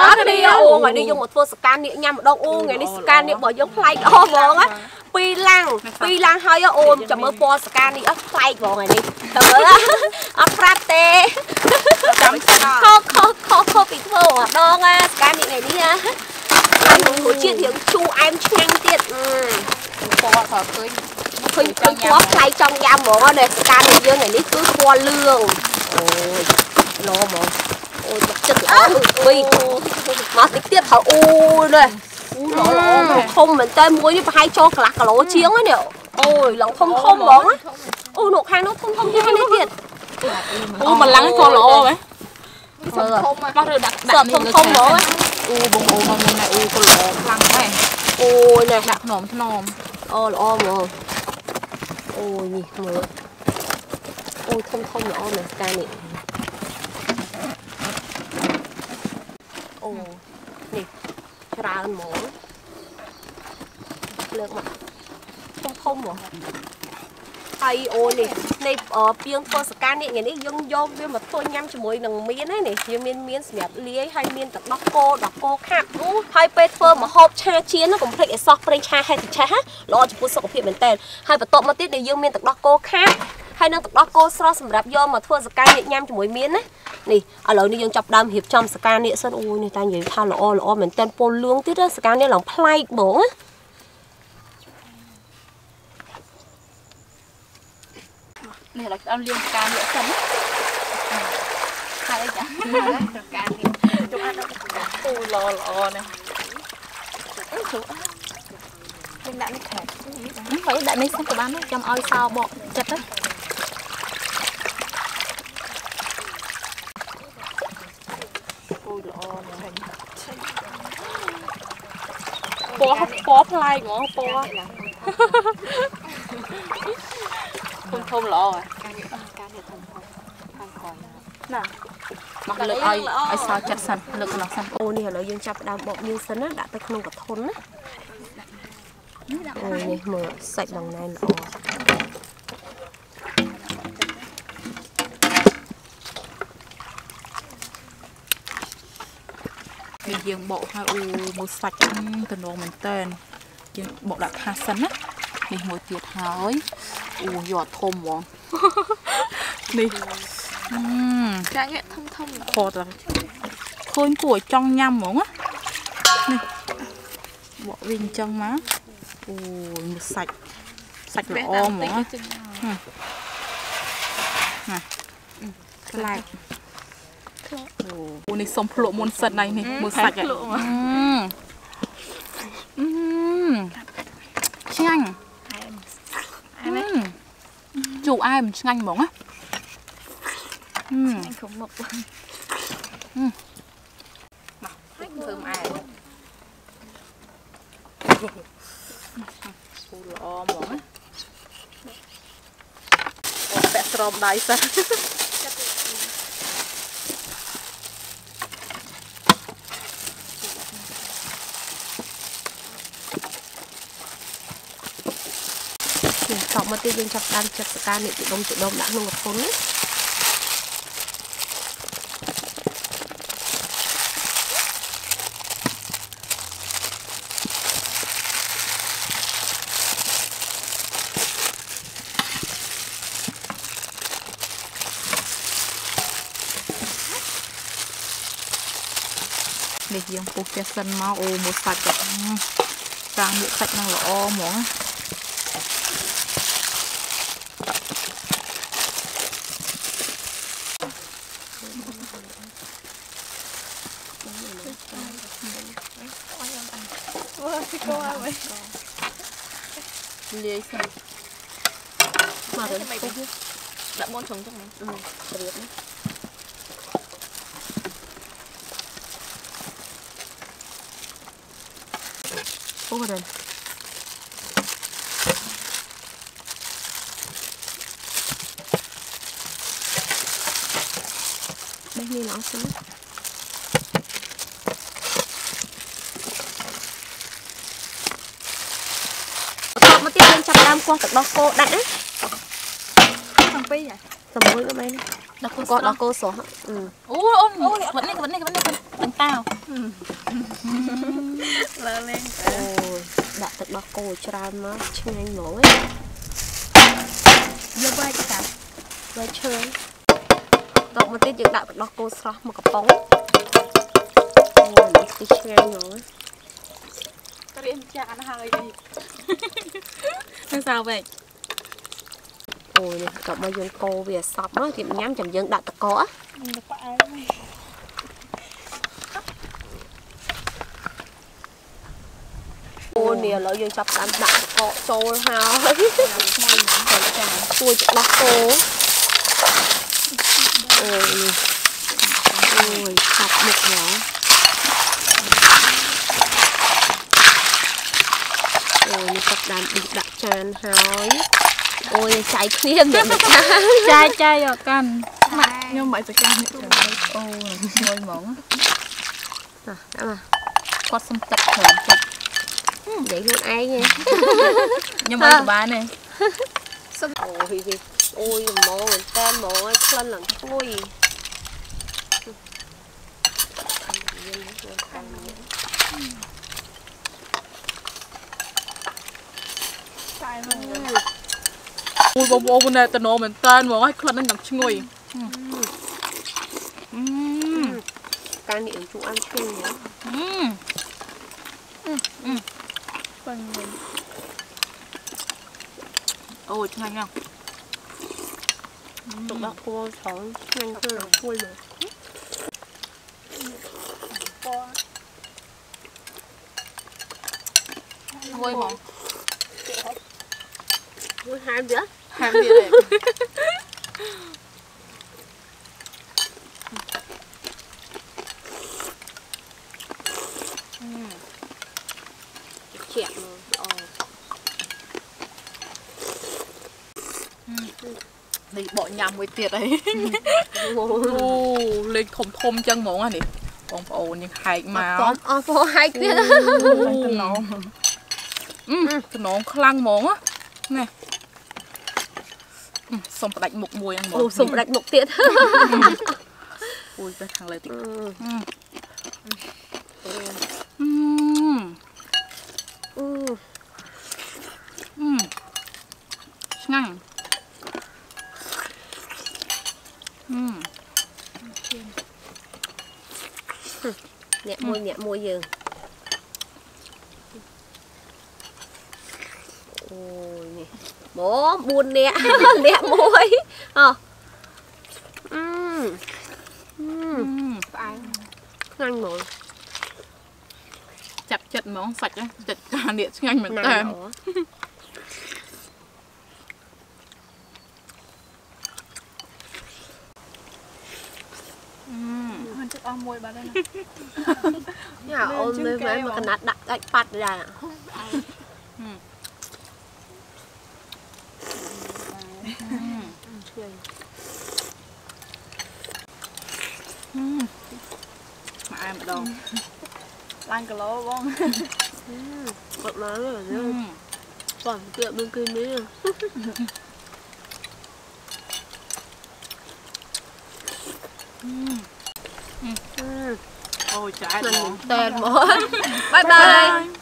អរគ្នាអូថ្ងៃនេះយើងមកធ្វើសកាននេះញ៉ាំម្ដងអូថ្ងៃនេះសកាននេះរបស់យើងប្លែកល្អហ្មងណាពីរឡាំងពីរឡាំងហើយអូចាំមើលពណ៌សកាននេះអត់ប្លែកហ្មងថ្ងៃនេះចាំមើលអត់ប្រាប់ទេចាំខកខកខកខកពីធ្វើម្ដងណាសកាននេះថ្ងៃនេះណាហើយរសជាតិរៀងជូរអែមឆ្ងាញ់ទៀតពណ៌ត្រូវឃើញឃើញឃើញពណ៌ប្លែកចង់ញ៉ាំហ្មងណាសកាននេះយើងថ្ងៃនេះគឺពណ៌លឿងអូយល្អហ្មង អូយចិត្តល្អអុយមកតិចទៀតត្រូវអូនេះអូល្អធំមែនតើមួយនេះប្រហែលចូលកន្លះគីឡូជាងហ្នឹងអូយឡើងធំធំហ្មងអូនោះខាងនោះធំធំជាងនេះទៀតអូម្លឹងក៏ល្អហ៎មើលមករើដាក់សពធំធំហ្មងអូបងអូមកមុននេះអូក៏ល្អខ្លាំងដែរអូយនេះដាក់ថ្នមថ្នមអូល្អហ្មងអូយនេះមើលអូយធំធំល្អមែនការនេះ អូនេះច្រើនហ្មងលើកមកធំធំហ្មងហើយអូនេះនេះអឺពីងធ្វើសកានេះថ្ងៃនេះយើងយកវាមកធ្វើញ៉ាំជាមួយនឹងមៀនហ្នឹងនេះយើងមានមៀនសម្រាប់លាយហើយមានទឹកដោះគោដោះគោខាប់អូហើយពេលធ្វើម្ហូបឆាជៀនហ្នឹងកុំភ្លេចឲ្យសោះប្រេងឆាហេតុឆាល្អចំពោះសុខភាពមែនតើហើយបន្ទាប់មកទៀតដែលយើងមានទឹកដោះគោខាប់ ហើយនឹងទឹកដោះគោស្រស់សម្រាប់យកមកធ្វើសកានេះញ៉ាំជាមួយមៀនណានេះឥឡូវនេះយើងចាប់ដើមរៀបចំសកានេះសិនអូយនេះតានិយាយថាល្អល្អមែនតើពលលឿងទៀតសកានេះឡើងប្លែកហ្មងណានេះឡើយដើមលៀងផ្កានេះសិនហើយអីចាផ្កានេះជុំអត់អូល្អល្អនេះអឺជុំខ្ញុំដាក់នេះខែហើយដាក់នេះសិនក៏បានដែរចាំឲ្យសោបកចិត្តទៅអូល្អណាស់ ពណ៌ពណ៌ប្លែកហ្មងពណ៌ធំធំល្អហ៎ណាមកលើកឲ្យឲ្យសោចិត្តសិនលើកកន្លោះសិនអូនេះឥឡូវយើងចាប់ផ្ដើមបកមៀនសិនណាដាក់ទៅក្នុងកធុនណាអូនេះមើលសាច់ដងណែនល្អ យើងបកហើយអូមើលសាច់ទំនងមែនតើយើងបកដាក់ថាសសិនណានេះមួយទៀតហើយអូយកធំហ្មងនេះអឺចាញ់ធំធំខតឡើងឃើញគួរឲ្យចង់ញ៉ាំហ្មងណានេះបកវិញអញ្ចឹងមកអូយមើលសាច់សាច់ល្អហ្មងណាខ្លាច អូនេះសុំភ្លក់មុនសិនហើយនេះមើលសាច់ហ៎អឺអឺឆ្ងាញ់អឺជូរអែមឆ្ងាញ់ហ្មងណាអឺគ្រប់មុខធ្វើអែមពូល្អហ្មងណាអូពាក់ស្រោមដៃសិន នេះ តបមកទៀតយើងចាប់ផ្ដើមចិត្តសកានេះទីដុំទីដុំដាក់ក្នុងកធុនណានេះយើងពុះផ្ទះសិនមកអូមួយសាច់ក៏សាងមុខសាច់នឹងល្អហ្មងណា មើលពីគោឲ្យវិញលាយសិនមកទៅពុះដាក់មុនត្រ ង់ចឹងណាអឺត្រៀបណាពុះទៅបេះនេះឡងសិនណាបន្ទាប់មកទៀតយើងចាប់ផ្ដើមគោះទឹកដោះគោដាក់ណាទាំងពីរហ៎សមួយក៏មែនដល់គូគាត់ដល់គោស្រស់អឺអូអូនវត្តនេះវត្តនេះវត្តនេះបន្តោលើលេងអូយដាក់ទឹកដោះគោច្រើនមកឆ្ងាញ់ហ្មងយកបាយចាំវាឈើ តបមកទៀតយើងដាក់ទឹកដោះគោស្រស់មកកំប៉ុងអូនេះគឺឆ្ងាញ់ហ្មងត្រៀមចាក់ហើយនេះនឹងសាវិញអូយនេះតបមកយើងកោវាសប់មកទៀតញ៉ាំចាំយើងដាក់តកអទៅផ្អែមអូនេះឥឡូវយើងចាប់ផ្ដើមដាក់តកចូលហើយថ្មីហ្មងចូលចានជួយទឹកដោះគោ អូយនេះអូយឆាប់មុខហ្មងអូយនេះចាប់ផ្ដើមឌីកដាក់ចានហើយអូយចៃគ្នាមិនមកចានចាយចាយអត់កាន់ម៉ាក់ខ្ញុំបាយប្រចាំនេះអូឈ្ងុយហ្មងណាដាក់មកគាត់សុំទឹកច្រើនចិត្តនិយាយខ្លួនឯងហ៎ខ្ញុំអត់សុបានទេអូយវា អូយហ្មងមែនតើហ្មងឲ្យក្លិនឡើងឈ្ងុយយើងធ្វើខាងនេះចាយមកអូយបងប្អូនណែតំណមែនតើហ្មងឲ្យក្លិននឹងយ៉ាងឈ្ងុយអឺការនេះជូអានឈ្ងុយណាអឺពេញវិញអូយឆ្ងាញ់ណាស់ ទឹកដោះគោស្រងឆ្ងាញ់គឺឈ្ងុយមកពណ៌ឈ្ងុយហ្មង មួយហាមទៀត ហាមទៀតទេ ជាក់មកល្អ នេះបកញ៉ាំមួយទៀតអីអូអូលេខធំធំចឹងហ្មងអានេះបងប្អូនយើងហែកមកតន់អស់ពោហែកទៀតតំណងអឺតំណងខ្លាំងហ្មងណានេះសុំផ្ដាច់មុខមួយហ្នឹងហ្មងអូសុំដាច់មុខទៀតអូយទៅខាងលើតិចអឺអឺអូអឺអឺអឺឆ្ងាញ់អឺ អ្នក មួយអ្នកមួយយើងអូយនេះមក4អ្នកអ្នកមួយអោះអឺអឺផ្អែមខ្លាំងហ្មងចាប់ចិត្តហ្មងសាច់ហ្នឹងចិត្តការនេះឆ្ងាញ់មែនណាតើ ស់ល្អ អឺ មិនទឹក អស់មួយបាត់ហើយណាញ៉ាអូនមើលមែនមកកណាត់ដាក់ដាច់ប៉ាត់ដែរឆ្ងាញ់អឺមកអែមម្ដងឡើងគីឡូបងគាត់មកលើអឺបងទៀតមើលគឺនេះអូយ ចាអែមហ្មងតែមកបាយបាយ